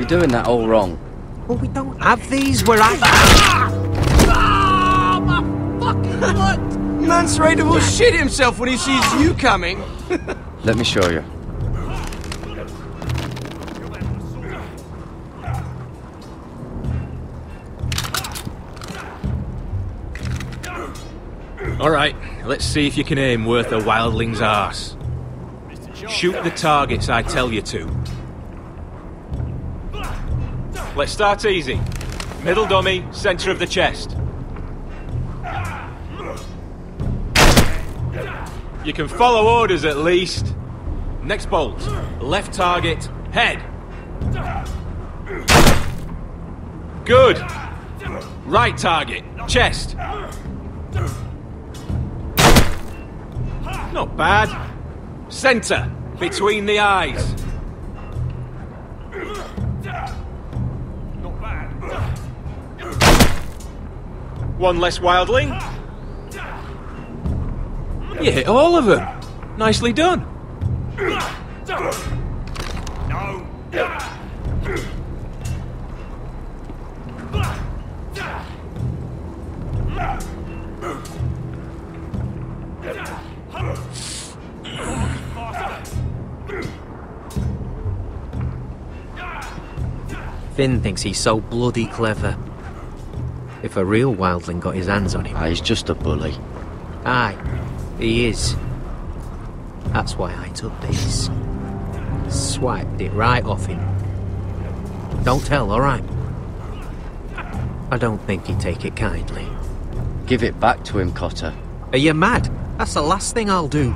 You're doing that all wrong. Well, we don't have these where I... Ah, my fucking foot! Mance Rayder will shit himself when he sees you coming. Let me show you. All right, let's see if you can aim worth a wildling's arse. Shoot the targets I tell you to. Let's start easy. Middle dummy, center of the chest. You can follow orders at least. Next bolt. Left target, head. Good. Right target, chest. Not bad. Center, between the eyes. One less wildling. You hit all of them. Nicely done. No. Finn thinks he's so bloody clever. If a real wildling got his hands on him... Ah, he's just a bully. Aye, he is. That's why I took this. Swiped it right off him. Don't tell, alright? I don't think he'd take it kindly. Give it back to him, Cotter. Are you mad? That's the last thing I'll do.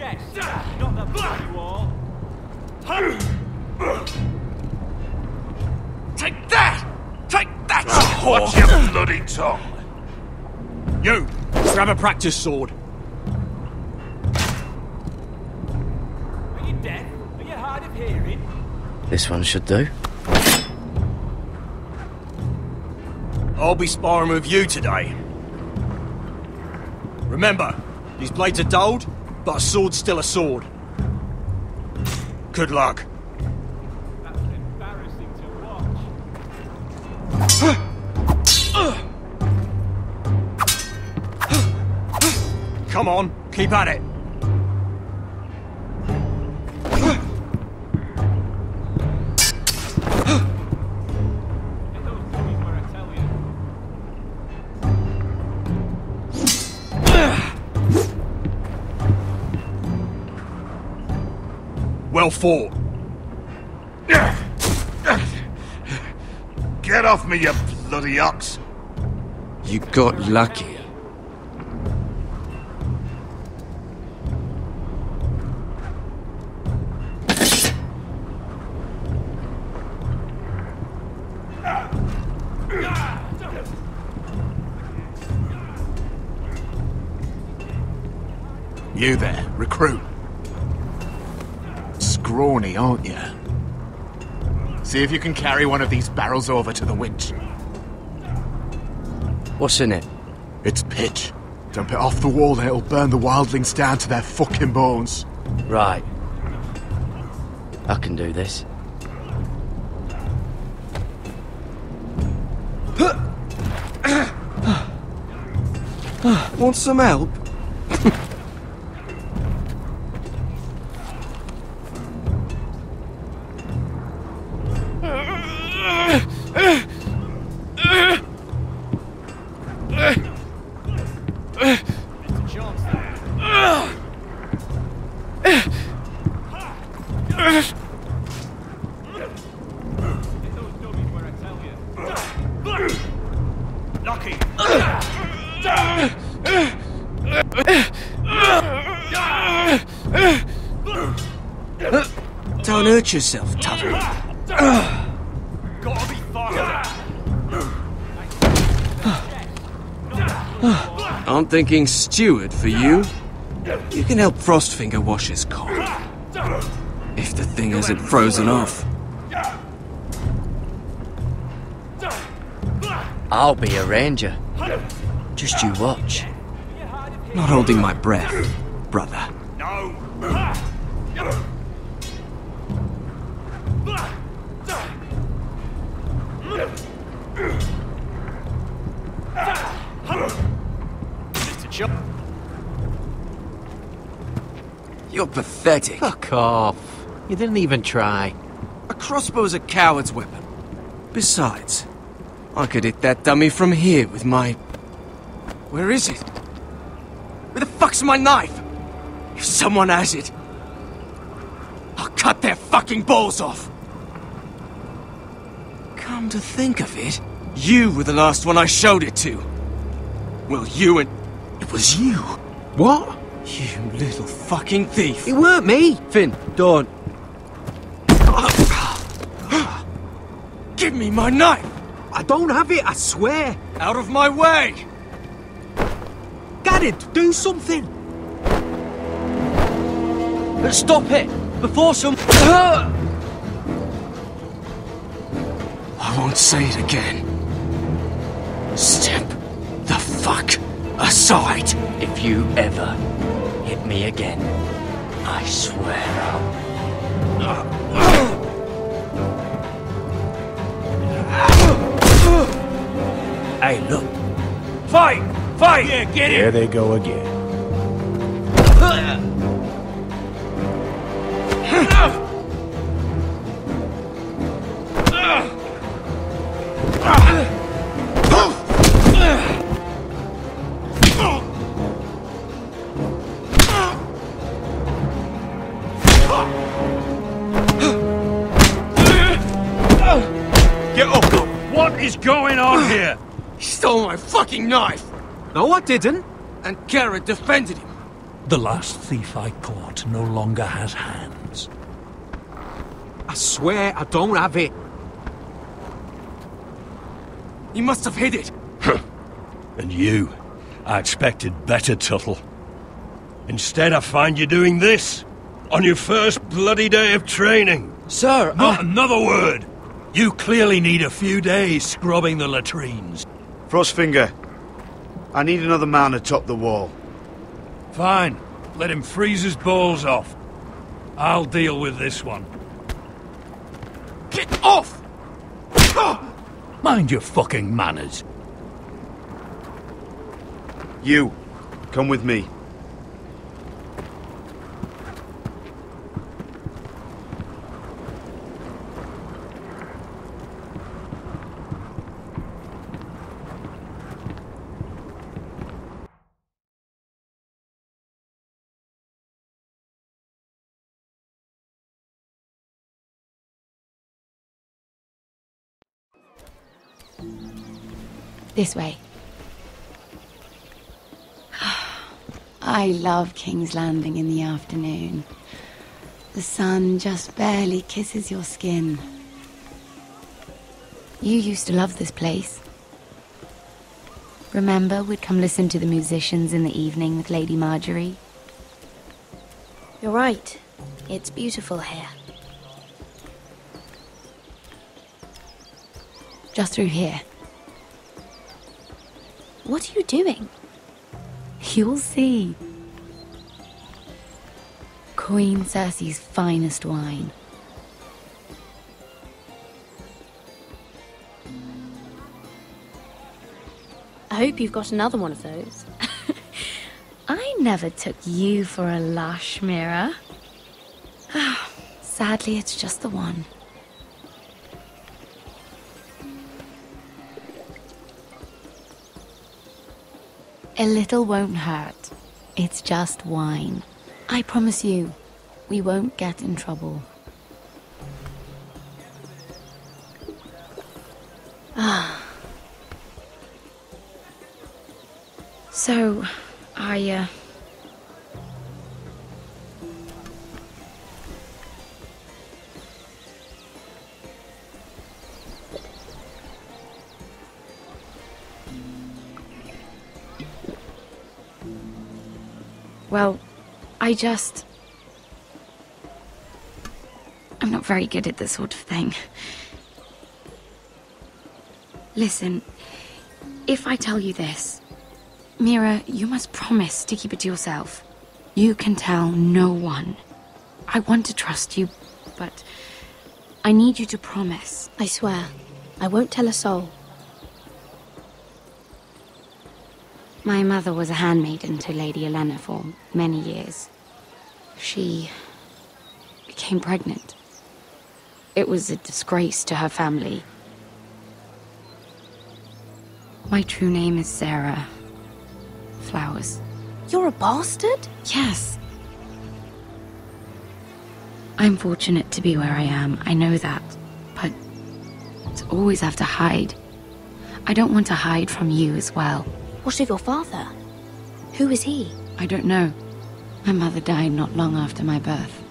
Chest, not the bloody wall. Take that! Take that, ah, you Watch whore! your bloody tongue. You, grab a practice sword. Are you deaf? Are you hard of hearing? This one should do. I'll be sparring with you today. Remember, these blades are dulled, but a sword's still a sword. Good luck. That's embarrassing to watch. Come on, keep at it. Well fought. Get off me, you bloody ox. You got lucky. You there, recruit. Scrawny, aren't you? See if you can carry one of these barrels over to the winch. What's in it? It's pitch. Dump it off the wall and it'll burn the wildlings down to their fucking bones. Right. I can do this. Want some help? Lucky. Don't hurt yourself, Tuttle. Gotta be faster. I'm thinking steward for you. You can help Frostfinger wash his cock. If the thing isn't frozen off. I'll be a ranger. Just you watch. Not holding my breath, brother. No. You're pathetic. Fuck off. You didn't even try. A crossbow's a coward's weapon. Besides, I could hit that dummy from here with my... Where is it? Where the fuck's my knife? If someone has it, I'll cut their fucking balls off. Come to think of it, you were the last one I showed it to. Well, you and... It was you. What? You little fucking thief. It weren't me. Finn, don't. Give me my knife! I don't have it, I swear. Out of my way! Gared, do something. But stop it! Before some. I won't say it again. Step the fuck aside. If you ever hit me again, I swear I'll. Hey, look. Fight! Fight! Yeah, get it! There they go again. Get up! What is going on here? He stole my fucking knife! No, I didn't. And Gared defended him. The last thief I caught no longer has hands. I swear I don't have it. He must have hid it. And you, I expected better, Tuttle. Instead, I find you doing this on your first bloody day of training. Sir, Not another word. You clearly need a few days scrubbing the latrines. Frostfinger, I need another man atop the wall. Fine. Let him freeze his balls off. I'll deal with this one. Get off! Mind your fucking manners. You, come with me. This way. I love King's Landing in the afternoon. The sun just barely kisses your skin. You used to love this place. Remember, we'd come listen to the musicians in the evening with Lady Margaery? You're right. It's beautiful here. Just through here. What are you doing? You'll see. Queen Cersei's finest wine. I hope you've got another one of those. I never took you for a lush Mira. Sadly, it's just the one. A little won't hurt. It's just wine. I promise you, we won't get in trouble. Ah. So, I, uh... Well, I just... I'm not very good at this sort of thing. Listen, if I tell you this, Mira, you must promise to keep it to yourself. You can tell no one. I want to trust you, but I need you to promise. I swear, I won't tell a soul. My mother was a handmaiden to Lady Olenna for many years. She became pregnant. It was a disgrace to her family. My true name is Sera Flowers. You're a bastard? Yes. I'm fortunate to be where I am, I know that. But to always have to hide. I don't want to hide from you as well. What of your father? Who is he? I don't know. My mother died not long after my birth.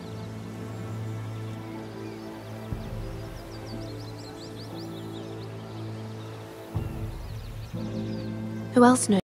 Who else knows?